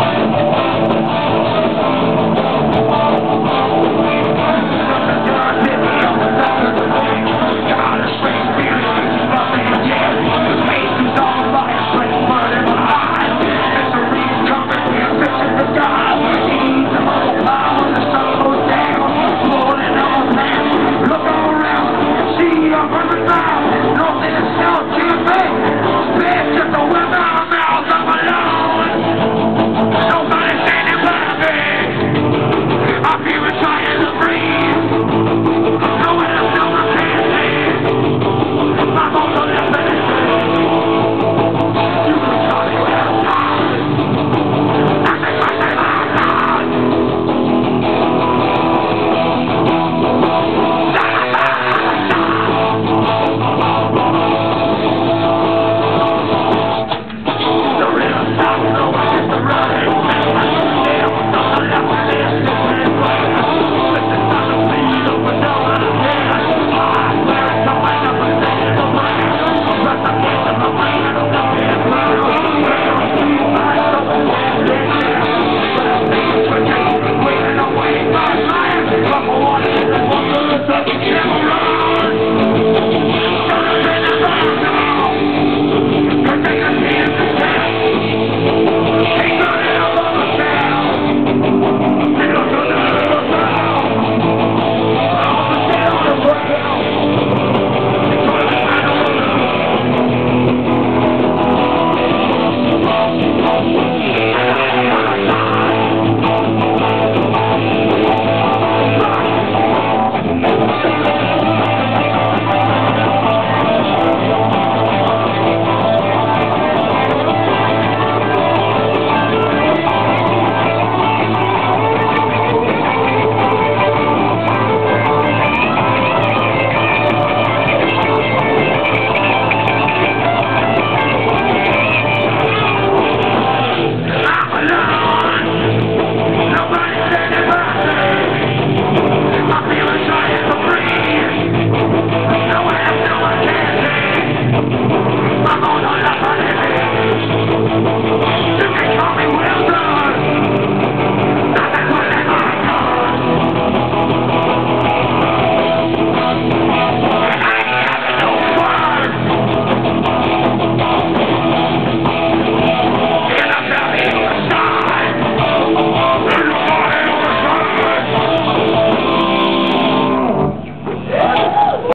Música